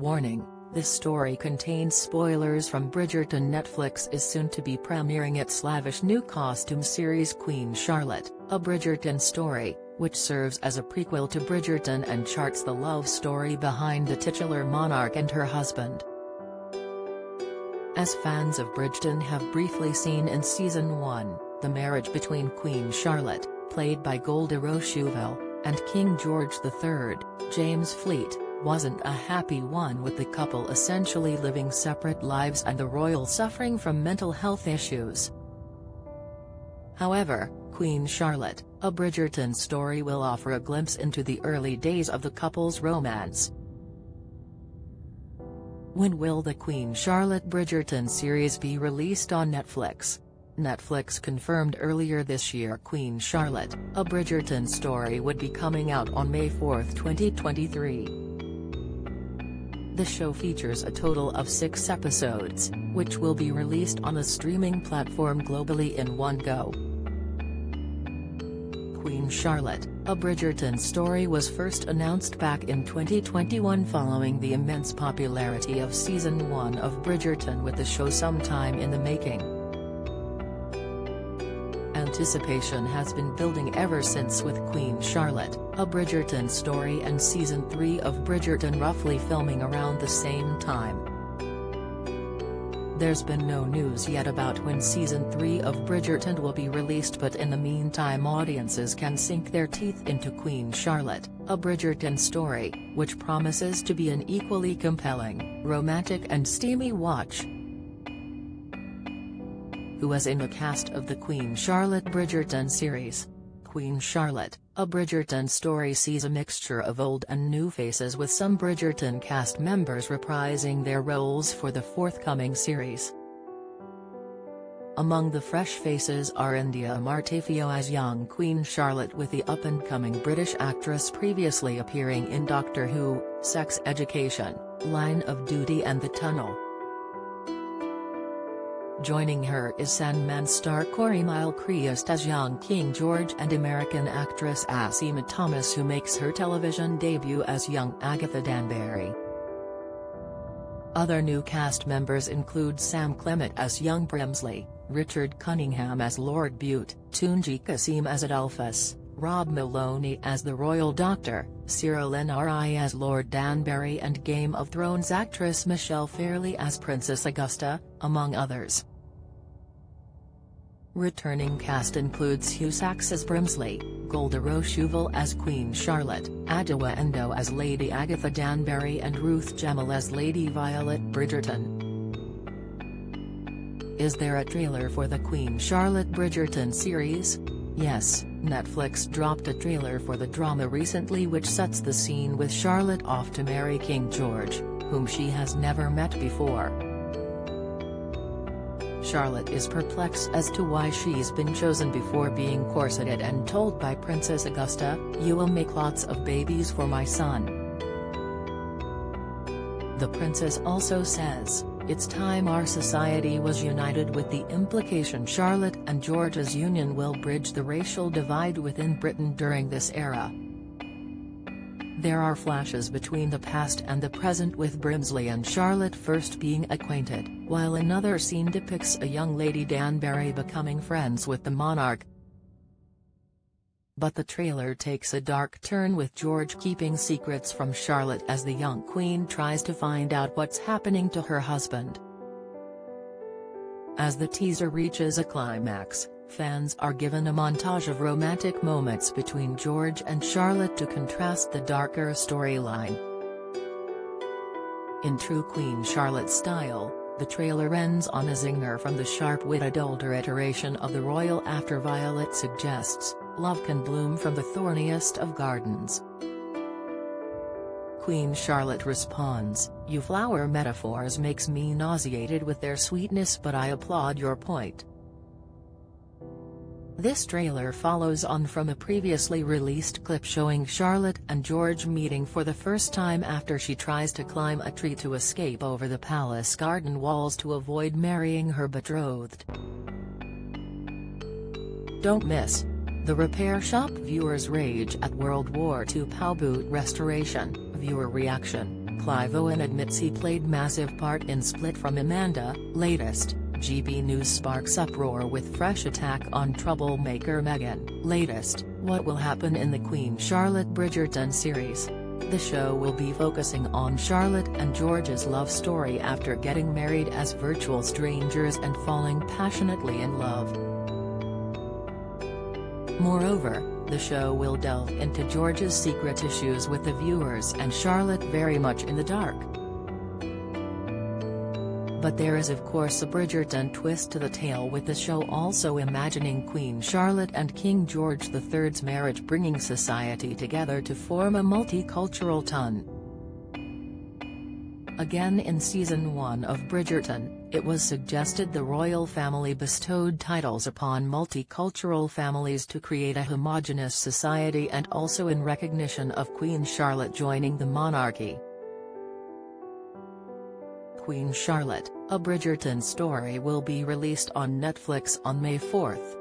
Warning, this story contains spoilers from Bridgerton Netflix is soon to be premiering its lavish new costume series Queen Charlotte, a Bridgerton story, which serves as a prequel to Bridgerton and charts the love story behind the titular monarch and her husband. As fans of Bridgerton have briefly seen in Season 1, the marriage between Queen Charlotte, played by Golda Rosheuvel, and King George III, James Fleet, wasn't a happy one with the couple essentially living separate lives and the royal suffering from mental health issues. However, Queen Charlotte, a Bridgerton story will offer a glimpse into the early days of the couple's romance. When will the Queen Charlotte Bridgerton series be released on Netflix? Netflix confirmed earlier this year Queen Charlotte, a Bridgerton story would be coming out on May 4, 2023. The show features a total of six episodes, which will be released on a streaming platform globally in one go. Queen Charlotte, a Bridgerton story was first announced back in 2021 following the immense popularity of Season 1 of Bridgerton with the show sometime in the making anticipation has been building ever since with Queen Charlotte, a Bridgerton story and Season 3 of Bridgerton roughly filming around the same time. There's been no news yet about when Season 3 of Bridgerton will be released but in the meantime audiences can sink their teeth into Queen Charlotte, a Bridgerton story, which promises to be an equally compelling, romantic and steamy watch who was in the cast of the Queen Charlotte Bridgerton series. Queen Charlotte, a Bridgerton story sees a mixture of old and new faces with some Bridgerton cast members reprising their roles for the forthcoming series. Among the fresh faces are India Amarteifio as young Queen Charlotte with the up-and-coming British actress previously appearing in Doctor Who, Sex Education, Line of Duty and The Tunnel. Joining her is Sandman star Corey Mylchreest as young King George and American actress Arsema Thomas who makes her television debut as young Agatha Danbury. Other new cast members include Sam Clemmett as young Brimsley, Richard Cunningham as Lord Bute, Tunji Kasim as Adolphus, Rob Maloney as the Royal Doctor, Cyril Nri as Lord Danbury and Game of Thrones actress Michelle Fairley as Princess Augusta, among others. Returning cast includes Hugh Sachs as Brimsley, Golda Rosheuvel as Queen Charlotte, Adjoa Andoh as Lady Agatha Danbury and Ruth Gemmell as Lady Violet Bridgerton. Is there a trailer for the Queen Charlotte Bridgerton series? Yes, Netflix dropped a trailer for the drama recently which sets the scene with Charlotte off to marry King George, whom she has never met before. Charlotte is perplexed as to why she's been chosen before being corseted and told by Princess Augusta, you will make lots of babies for my son. The princess also says, it's time our society was united with the implication Charlotte and George's union will bridge the racial divide within Britain during this era. There are flashes between the past and the present with Brimsley and Charlotte first being acquainted, while another scene depicts a young Lady Danbury becoming friends with the monarch. But the trailer takes a dark turn with George keeping secrets from Charlotte as the young queen tries to find out what's happening to her husband. As the teaser reaches a climax, Fans are given a montage of romantic moments between George and Charlotte to contrast the darker storyline. In true Queen Charlotte style, the trailer ends on a zinger from the sharp-witted older iteration of the royal after Violet suggests, love can bloom from the thorniest of gardens. Queen Charlotte responds, you flower metaphors makes me nauseated with their sweetness but I applaud your point. This trailer follows on from a previously released clip showing Charlotte and George meeting for the first time after she tries to climb a tree to escape over the palace garden walls to avoid marrying her betrothed. Don't miss. The Repair Shop viewers rage at World War II POW boot restoration, viewer reaction. Clive Owen admits he played massive part in Split from Amanda, latest, GB News sparks uproar with fresh attack on troublemaker Meghan, latest, what will happen in the Queen Charlotte Bridgerton series? The show will be focusing on Charlotte and George's love story after getting married as virtual strangers and falling passionately in love. Moreover, the show will delve into George's secret issues with the viewers and Charlotte very much in the dark. But there is of course a Bridgerton twist to the tale with the show also imagining Queen Charlotte and King George III's marriage bringing society together to form a multicultural ton. Again in season 1 of Bridgerton, it was suggested the royal family bestowed titles upon multicultural families to create a homogenous society and also in recognition of Queen Charlotte joining the monarchy. Queen Charlotte, a Bridgerton story will be released on Netflix on May 4.